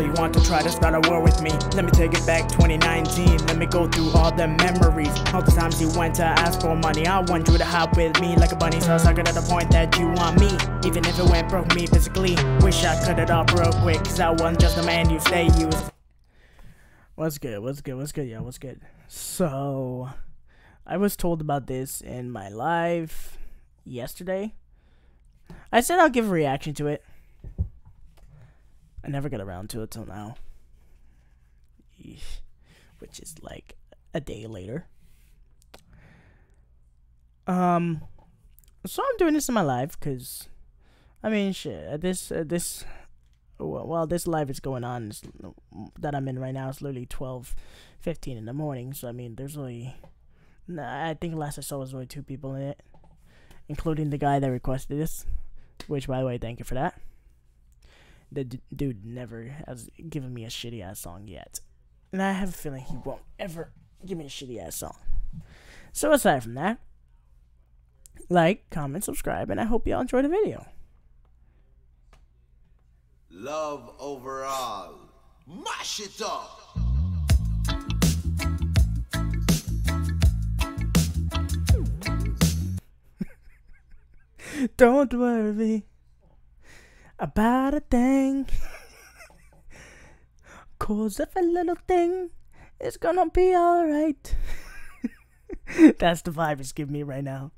So you want to try to start a war with me? Let me take it back 2019. Let me go through all the memories. All the times you went to ask for money. I want you to hop with me like a bunny. So I it at the point that you want me. Even if it went broke me physically. Wish I cut it off real quick. Cause I wasn't just a man you stay used. What's good? What's good? What's good? Yeah, what's good? So, I was told about this in my live yesterday. I said I'll give a reaction to it. I never got around to it till now. Which is like a day later. Um, so I'm doing this in my life because, I mean, shit. This uh, this well, this live is going on that I'm in right now is literally 12, 15 in the morning. So I mean, there's only I think last I saw was only two people in it, including the guy that requested this. Which, by the way, thank you for that. The d- dude never has given me a shitty ass song yet, and I have a feeling he won't ever give me a shitty ass song. So aside from that, like, comment, subscribe, and I hope y'all enjoy the video. Love overall. Mash it up. Don't worry about a thing. Cause if a little thing is gonna be alright. That's the vibe it's giving me right now.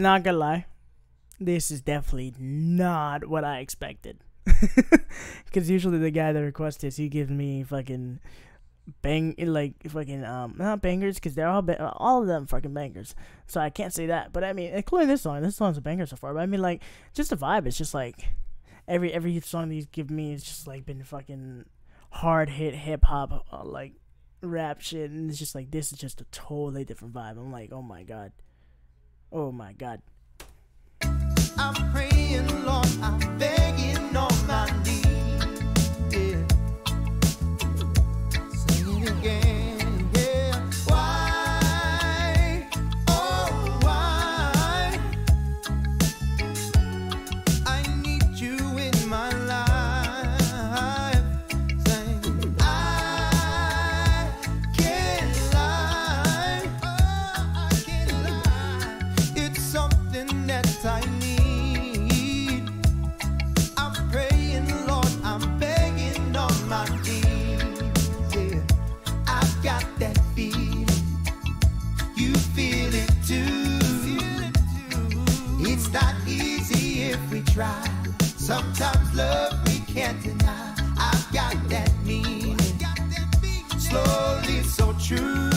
Not gonna lie, this is definitely not what I expected. Because usually the guy that requests this, he gives me fucking bang like fucking um not bangers because they're all ba- all of them fucking bangers. So I can't say that, but I mean including this song. This song's a banger so far. But I mean like just the vibe. It's just like every every song these give me is just like been fucking hard hit hip hop uh, like rap shit, and it's just like this is just a totally different vibe. I'm like oh my god. Oh my God. Sometimes love we can't deny. I've got that meaning. Slowly, so true.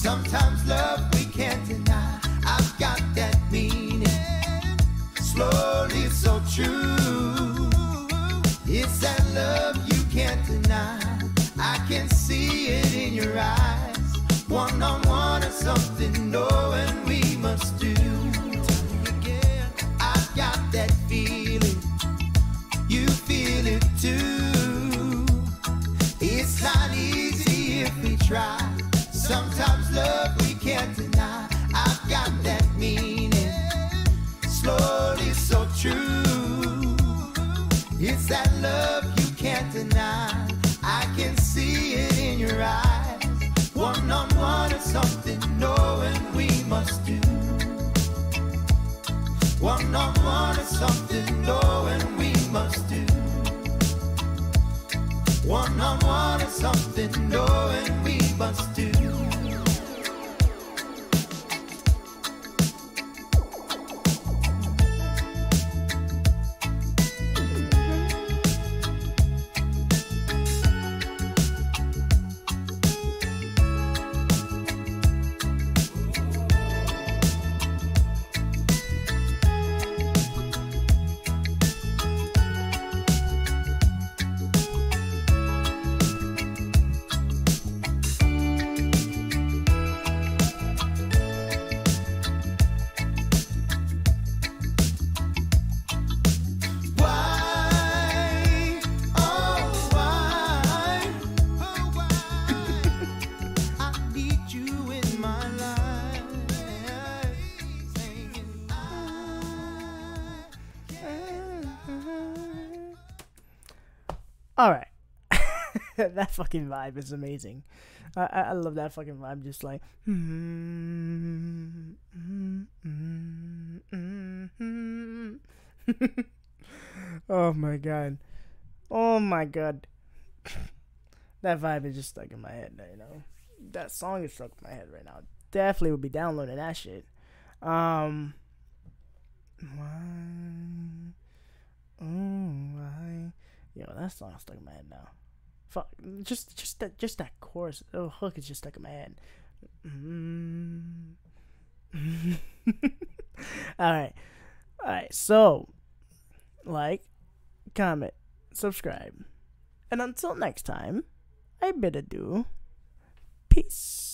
Sometimes love we can't deny. I've got that meaning. Slowly, so true. It's that love you can't deny. I can see it in your eyes. One on one or something, knowing It's that love you can't deny. I can see it in your eyes. One on one or something, knowing we must do. One on one or something, knowing we must do. One on one or something, knowing we must do. All right. that fucking vibe is amazing. I, I love that fucking vibe. Just like. oh my god. Oh my god. that vibe is just stuck in my head. You know, that song is stuck in my head right now. Definitely would be downloading that shit. Um. Why? Oh, why? Yo, that song's stuck in my head now. Fuck, just just that just that chorus, the hook is just stuck in my head. Mm. all right, all right. So, like, comment, subscribe, and until next time, I bid adieu. Peace.